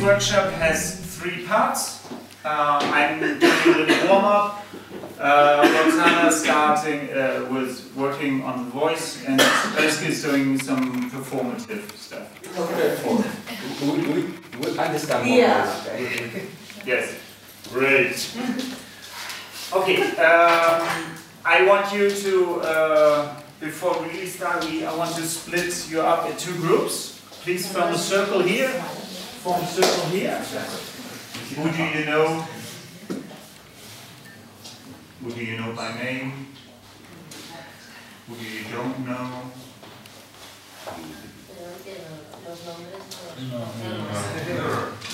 dance workshop has three parts. Uh, I'm doing a little warm up. Uh, Roxana starting uh, with working on the voice, and Eske is doing some performative stuff. Okay, we, we, we understand more. Yeah. Okay. Yes, great. Okay, um, I want you to, uh, before we really start, we, I want to split you up in two groups. Please form a circle here. Form circle here. Who do you know? Who do you know by name? Who do you don't know?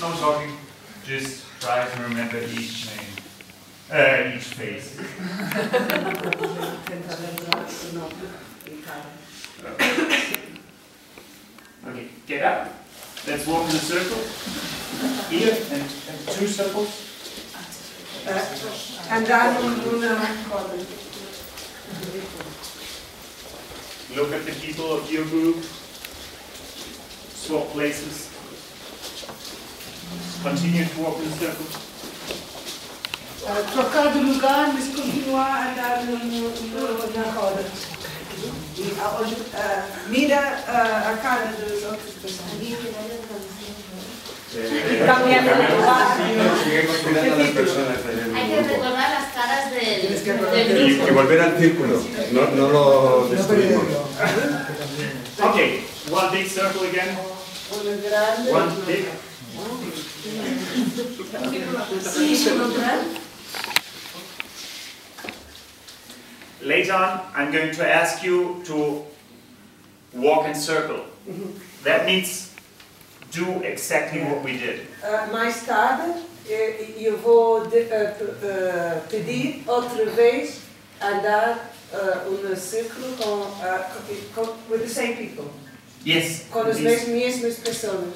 No talking. Just try to remember each name. Uh, each face. Okay, get up. Let's walk in a circle. Here and, and two circles. In una cosa. Look at the people of your group. Swap places. Continue to walk in a circle. Uh, trocar de lugar, mas continuar a andar na roda. E aonde, uh, mira uh, a cara das outras pessoas. Cambiando de lugar. Sigue controlando a las personas del Hay que grupo. recordar las caras del, Y, del y grupo. volver al círculo, no, no lo destruimos. Okay, one big circle again. Una grande. One big. Sim, uma grande. Later on, I'm going to ask you to walk in circle. That means do exactly what we did. Uh, mais tarde, eh, eu vou de, uh, pedir outra vez andar uh, um círculo com, uh, com, with the same people, Yes. com as mes- mesmas pessoas.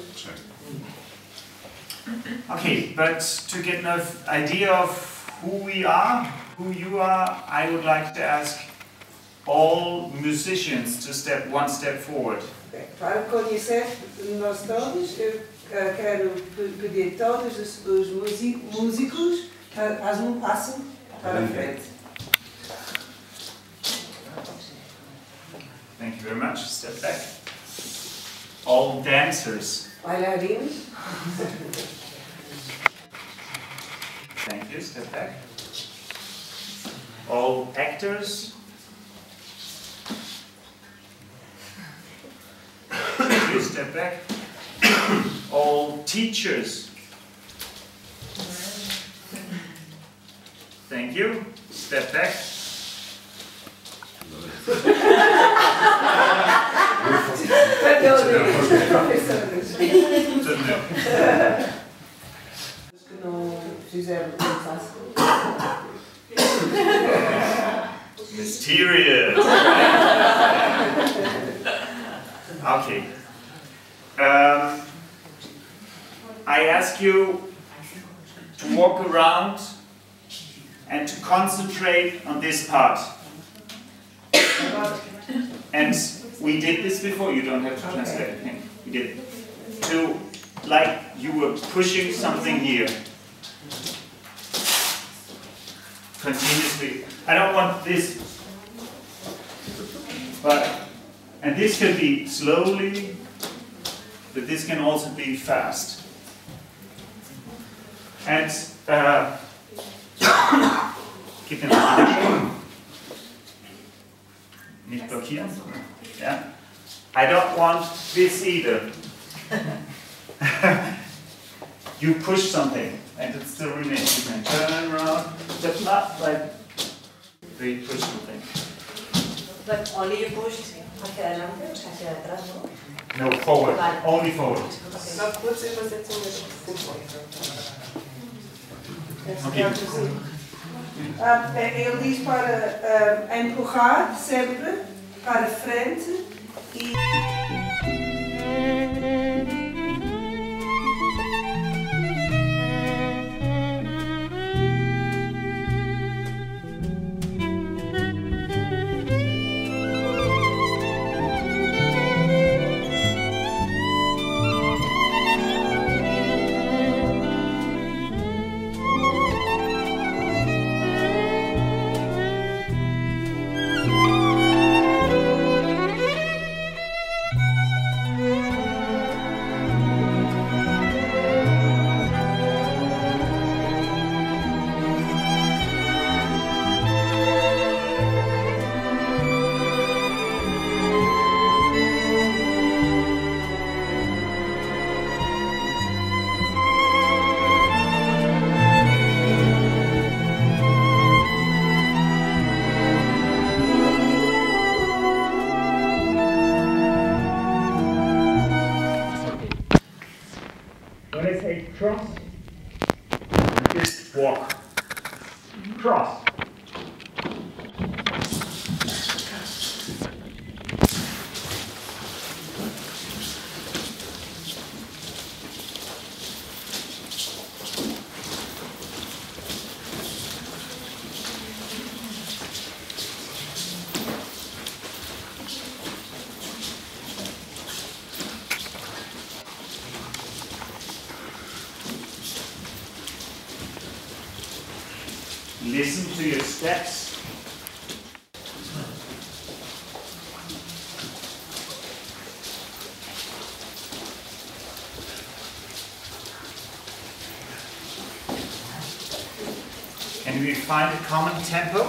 Okay, but to get an idea of who we are, who you are, I would like to ask all musicians to step one step forward. Bem, Para conhecer nós todos, eu uh, quero pe- pedir todos os, os músicos a fazem um passo para frente. Thank you very much. Step back. All dancers. Bailarinos, Thank you. Step back. All actors. Thank you. Step back. All teachers. Thank you. Step back. perdão, professores. Tudo que não fizeram tão fácil. Mysterious. okay. Um, I ask you to walk around and to concentrate on this part. And we did this before, you don't have to translate it. We did. To, like you were pushing something here. Continuously. I don't want this. But, and this can be slowly, but this can also be fast. And, uh, keep them Nicht blockieren. Yeah. I don't want this either. you push something and it still remains. You can turn around, but not like they push something. But only you push hacia adelante, hacia atrás, ¿no? No, forward. Vale. Only forward. Só que você fazer tudo Ok. Ah, eh, Ele diz para ah, empurrar sempre para frente e. find a common tempo.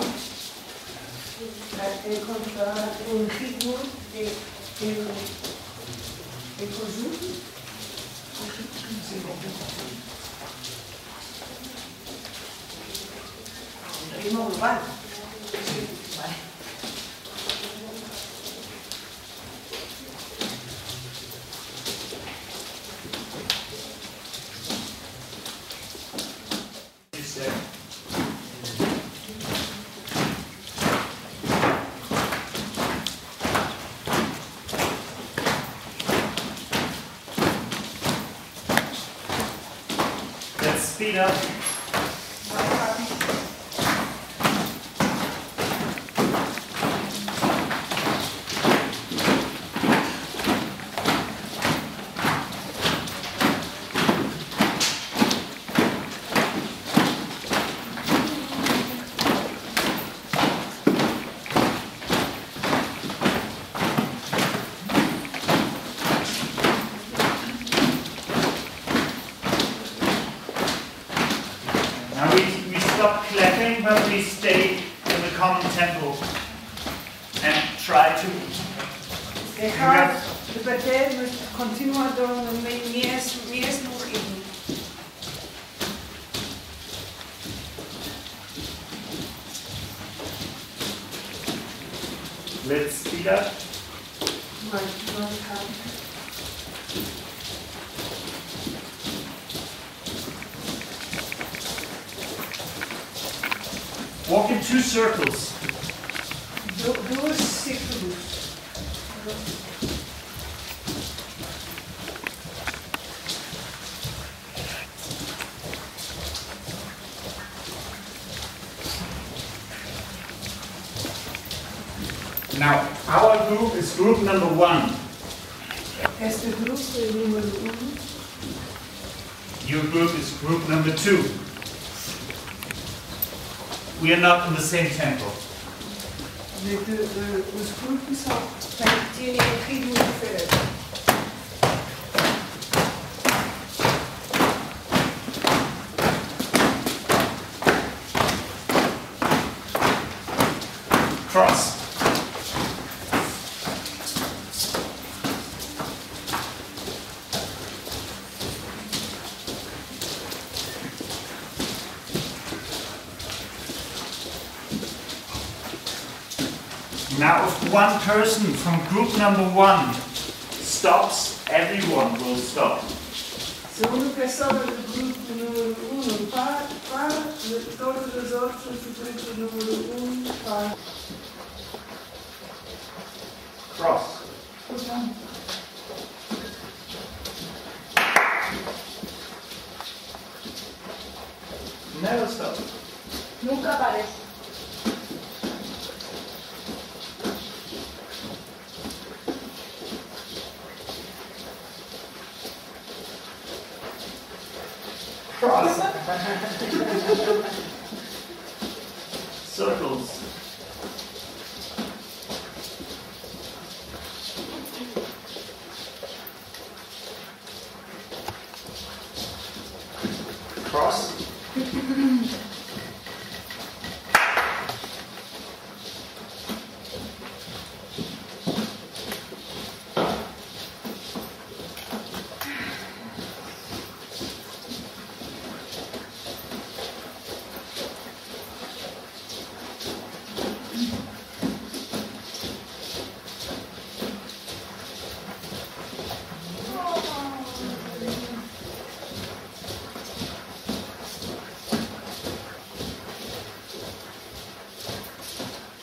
speed up. cross. Now if one person from group number one stops, everyone will stop. Do grupo número 1 um, para, para, todos os outros do grupo número 1 um, para.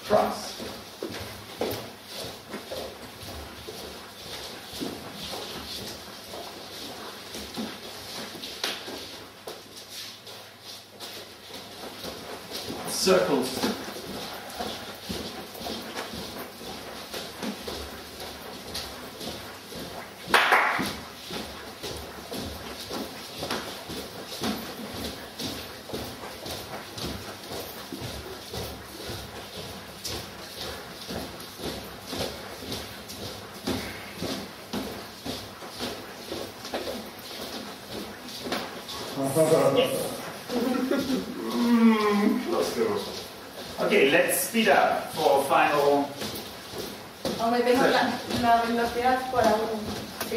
trust. Circles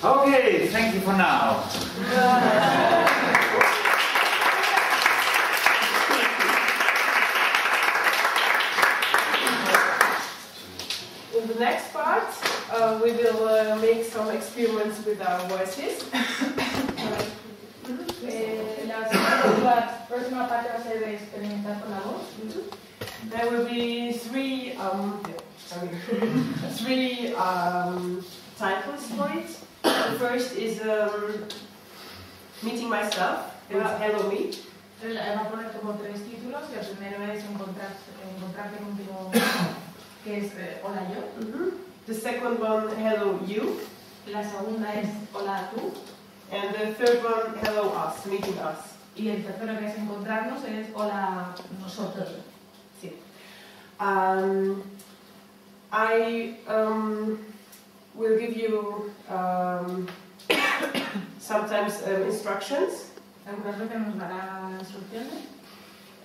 Okay, thank you for now. In the next part, uh, we will uh, make some experiments with our voices. Eh, la, segunda- la próxima parte va a ser de experimentar con la voz. There will be three, um, I mean, three um, titles for it. The first is um, meeting myself. Uh, hello me. Entonces, va a poner como tres títulos. y El primero es encontrar, encontrarte contigo, que es eh, Hola yo. Mhm. The second one, hello you. La segunda es Hola tú. And the third one, hello us, meeting us. Y el tercero que es es Hola nosotros. Sí. Um, I um, will give you um, sometimes um, instructions, Algunas veces nos dará instrucciones.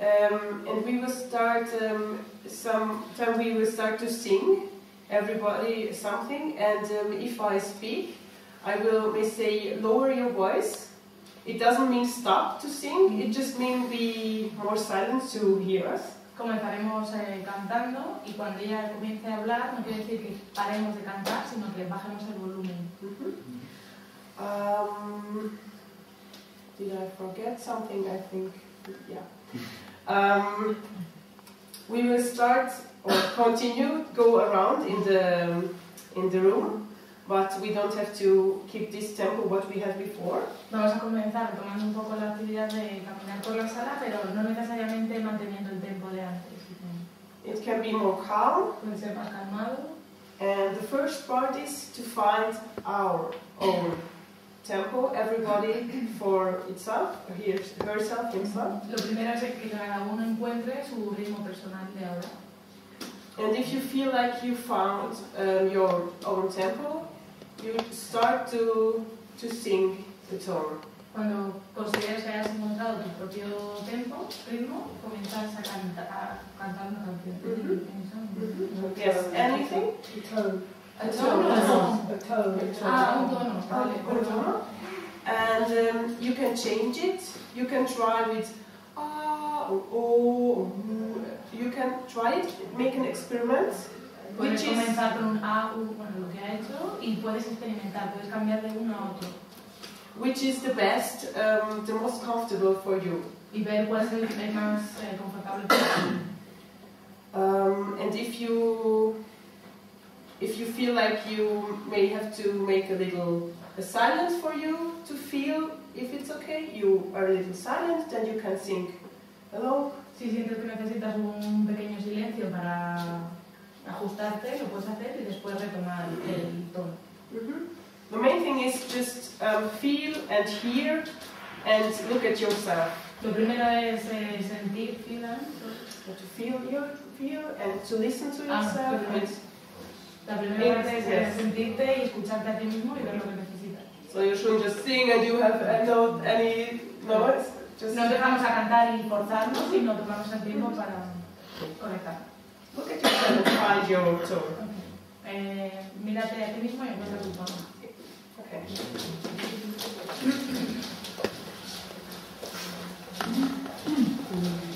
um, and we will start. Um, sometime we will start to sing, everybody something, and um, if I speak, I will may say lower your voice. It doesn't mean stop to sing. It just means be more silent to hear us. Comenzaremos eh, cantando y cuando ella comience a hablar no quiere decir que paremos de cantar, sino que bajemos el volumen. Um, did I forget something? I think, yeah. Um, we will start or continue go around in the in the room, but we don't have to keep this tempo what we had before. Vamos a comenzar tomando un poco la actividad de caminar por la sala, pero no necesariamente manteniendo el tempo de antes. It can be more calm, Puede ser más calmado. and the first part is to find our own tempo. Everybody for itself, hears herself, himself. Lo primero es que cada uno encuentre su ritmo personal de ahora. And if you feel like you found um, your own tempo, you start to to sing the tone. Cuando consideres que hayas encontrado tu propio tempo, ritmo, comienzas a, canta- a cantar una canción. Mhm. Eso. Yes, anything? ¿A tono o a tone. son? A tone. Ah, un tono, vale. A tone. And um, you can change it. You can try with ah or oh. mm. You can try it. Make an experiment. Puedes Which is comenzar con un A, U, bueno, lo que ha hecho, y puedes experimentar, puedes cambiar de uno a otro which is the best, um, the most comfortable for you. y ver cuál es el más eh, confortable para ti. Um, and if you if you feel like you may have to make a little a silence for you to feel if it's okay, you are a little silent, then you can sing along. Si sientes que necesitas un pequeño silencio para ajustarte, lo puedes hacer y después retomar el tono. Mhm. The main thing is just um, feel and hear and look at yourself. Lo primero es eh, sentir, feel, and- to feel your feel and to listen to Ah, yourself. and- La primera es eh, Yes. sentirte y escucharte a ti mismo y ver lo que necesitas. so you shouldn't just sing and you have uh, no any no. It's just No empezamos a cantar y forzarnos, sino tomamos el tiempo para conectar. Look at yourself find your tone. Eh, mírate a ti mismo y encuentra tu. Okay. Lower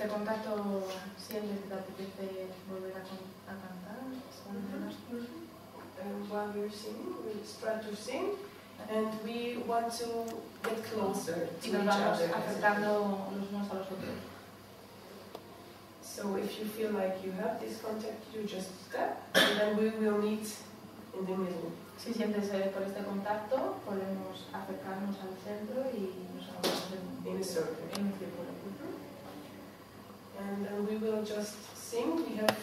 este contacto que te apetece volver a, a cantar, while we're singing, we'll try to sing, And we want to get closer to each other. acercando los unos a los otros. So if you feel like you have this contact, you just step, and then we will meet in the middle. Si sientes eh, por este contacto, podemos acercarnos al centro y nos vamos en, In a circle. en un círculo. And then we will just sing. We have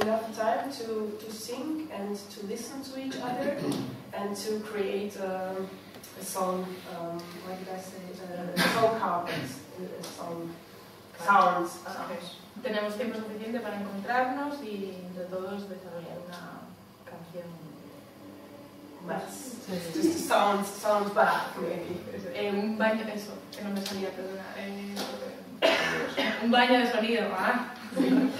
enough time to, to sing and to listen to each other and to create um, a song, um, what did I say, uh, song carpet, a song, sounds. Sounds. Tenemos tiempo suficiente para encontrarnos y entre todos desarrollar una canción. That's just sounds, sounds bad, maybe. Eh, un baño, eso, que no me salía, perdona. Eh, un baño de sonido, ah.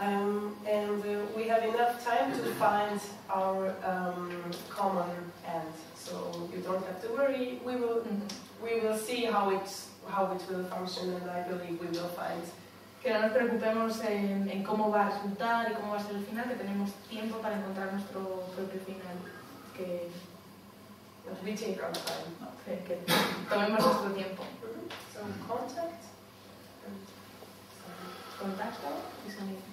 Um, and uh, we have enough time to find our um, common end. So you don't have to worry. We will we will see how it how it will function, and I believe we will find. Que no nos preocupemos en, en cómo va a resultar y cómo va a ser el final, que tenemos tiempo para encontrar nuestro propio final. Que, we take our time. que, que tomemos nuestro tiempo. So contact. Contacto y sonido.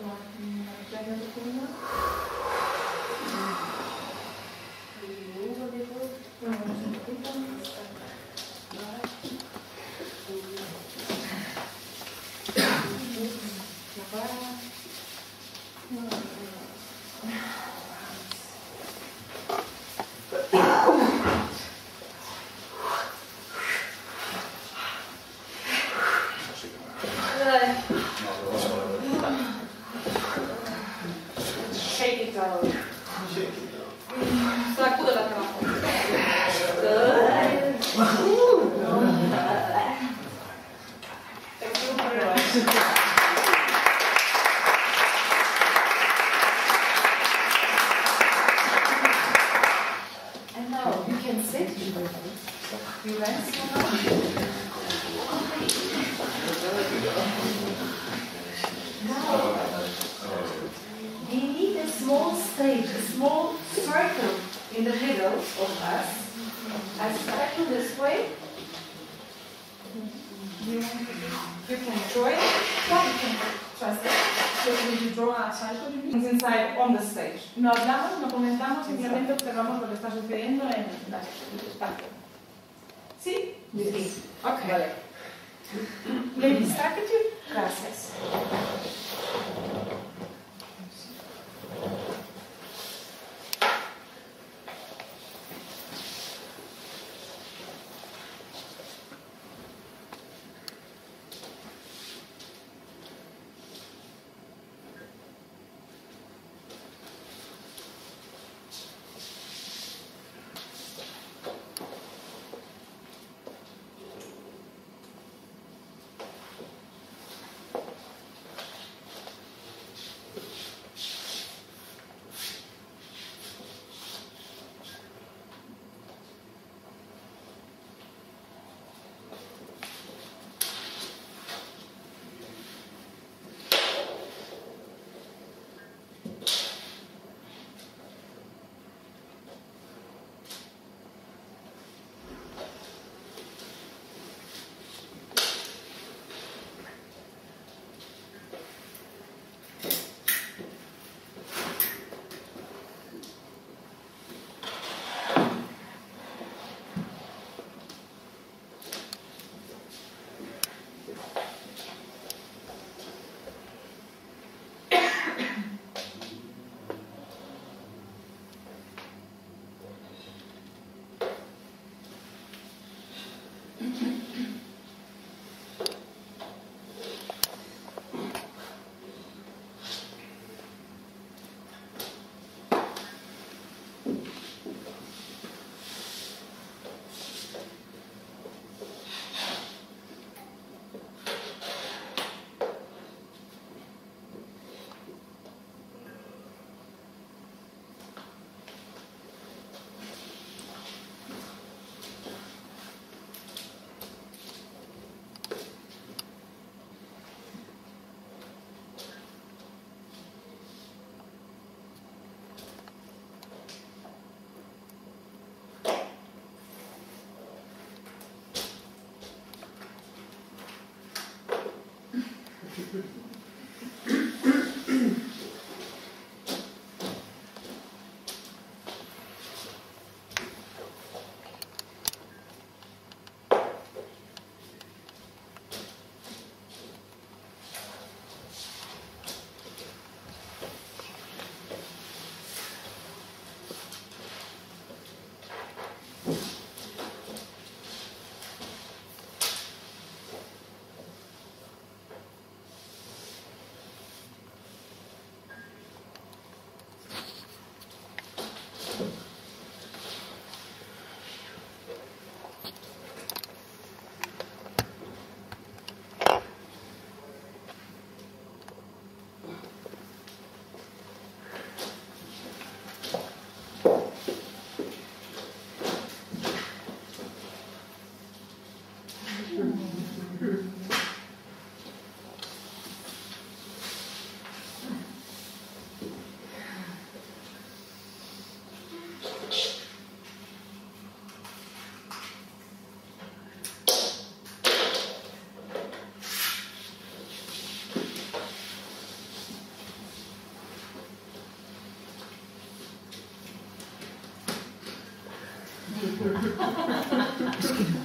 этого я не запомнила. just kidding.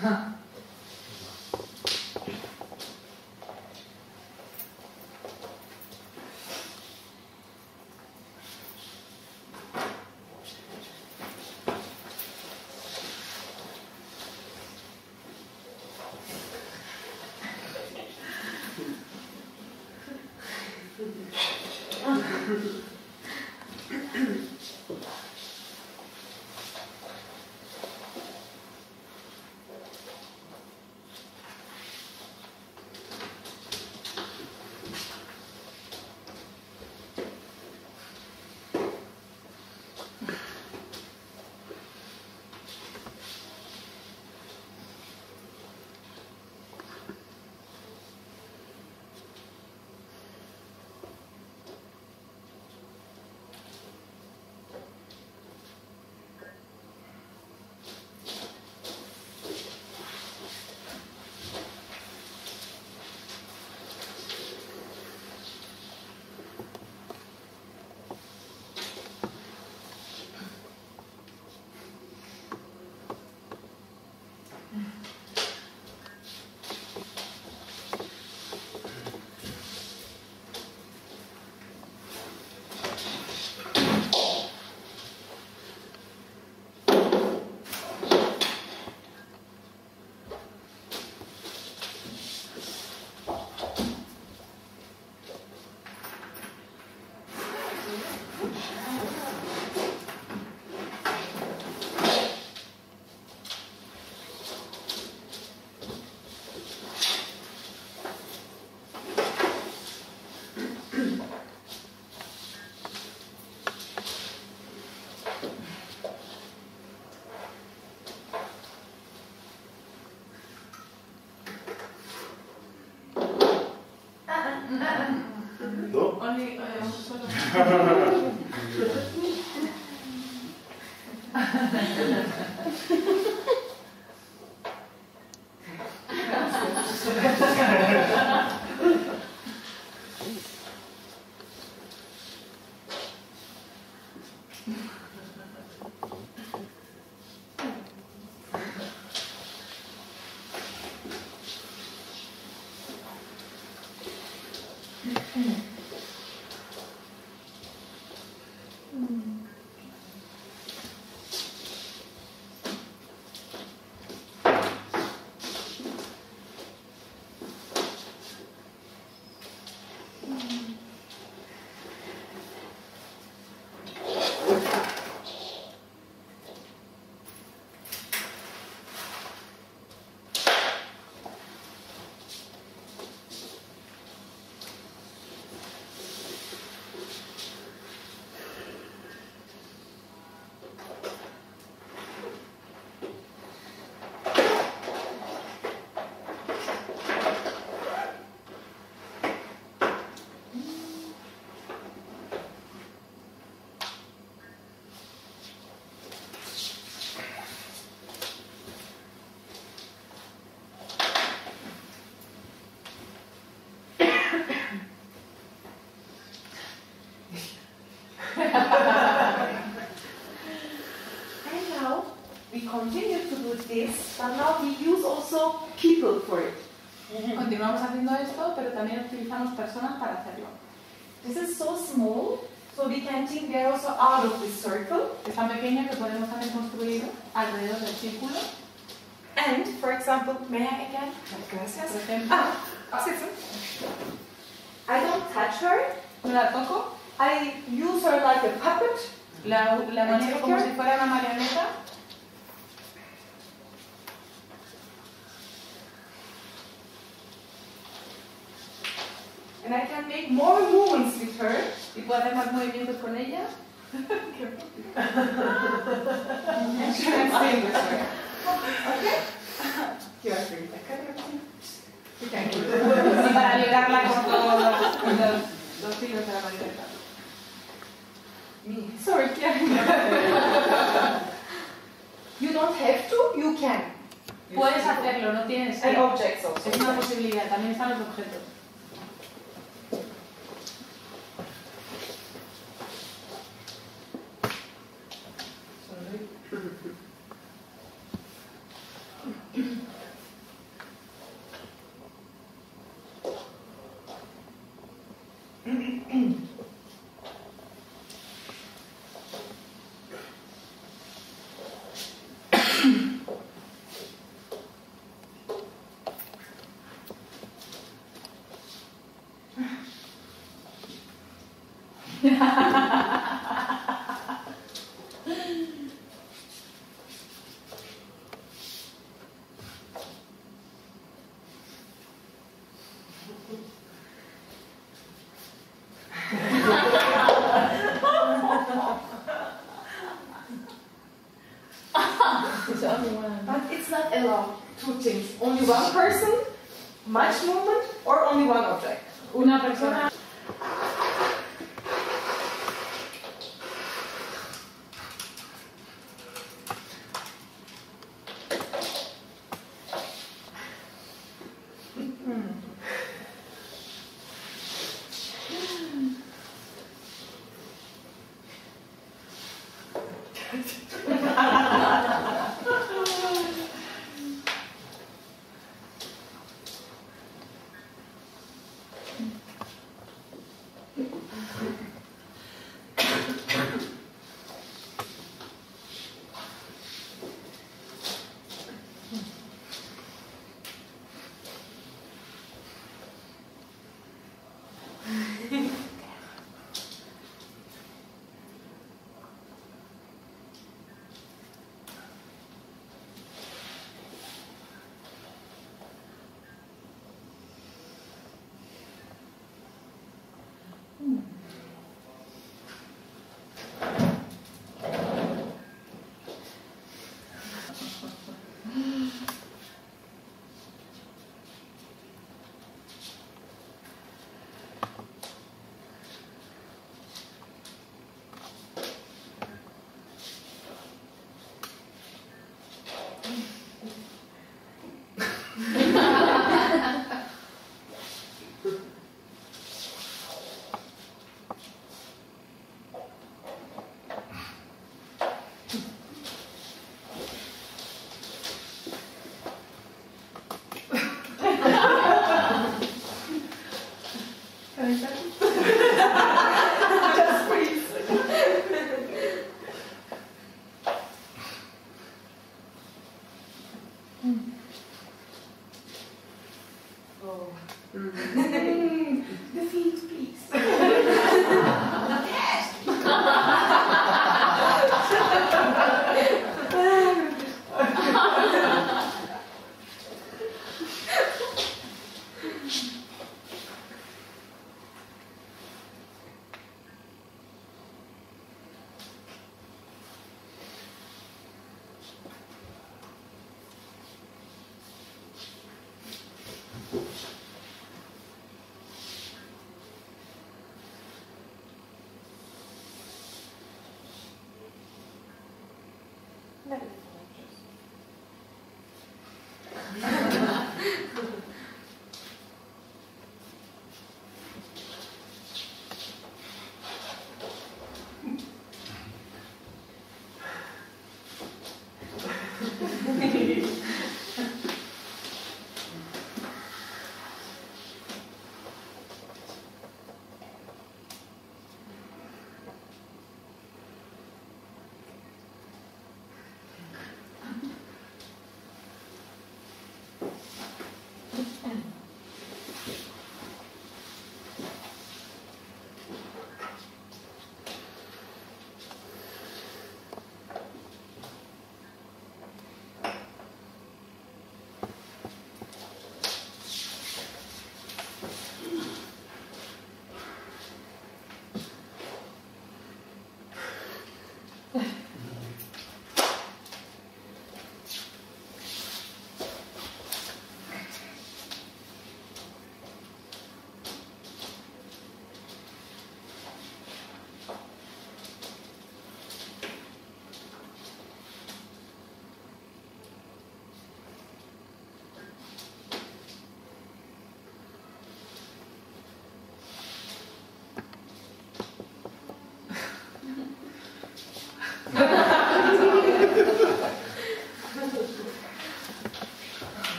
Huh. This, but now we use also people for it. Continuamos haciendo esto, pero también utilizamos personas para hacerlo. This is so small, so we can think we are also out of this circle. Es tan pequeña que podemos también construir alrededor del círculo. And, for example, may I again? Por ejemplo, Ah, sitzen. I don't touch her. no la toco, I use her like a puppet. la, la manejo como si fuera una marioneta And I can make more movements with her. y puedo hacer más movimientos con ella. And she can stay with her. Okay? You are free. Thank you. Y para ligarla con los, los, los hilos de la marioneta. Sorry, Karen. you don't have to, you can. Puedes hacerlo, no tienes And que. objects also. Es una posibilidad, también están los objetos.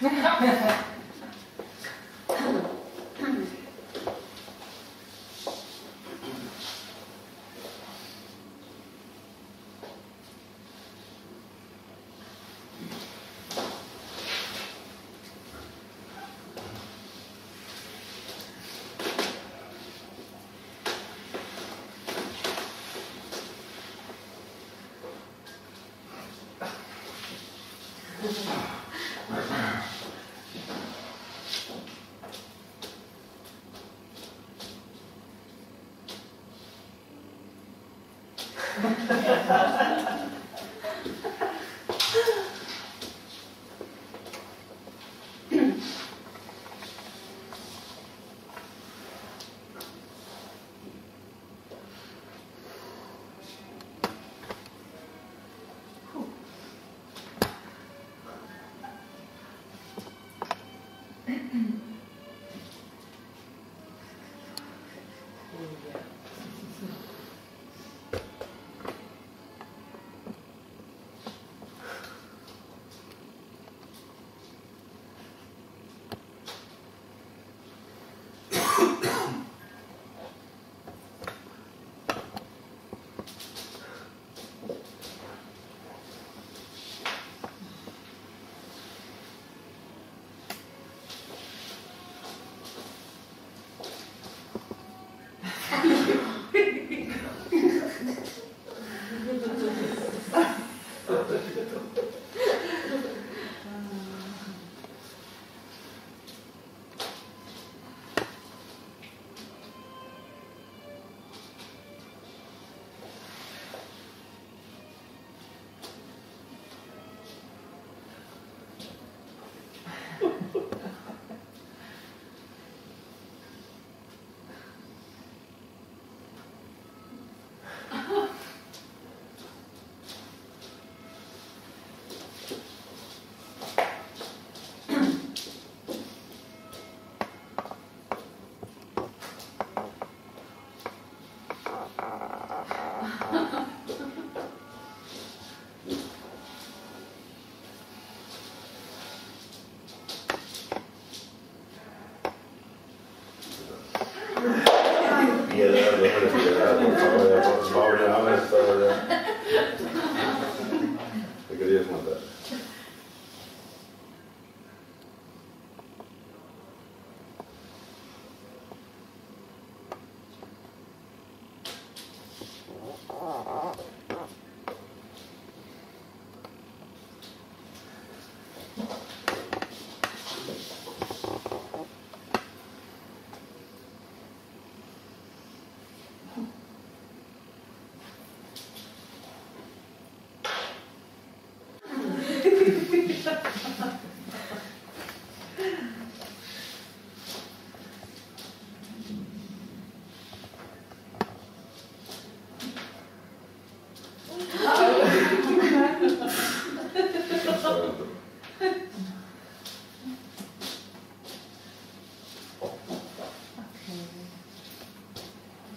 Yeah.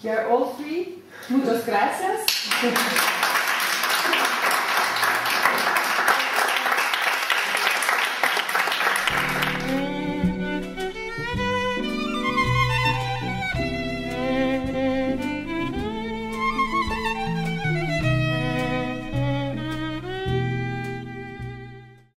You're all free. dat gracias.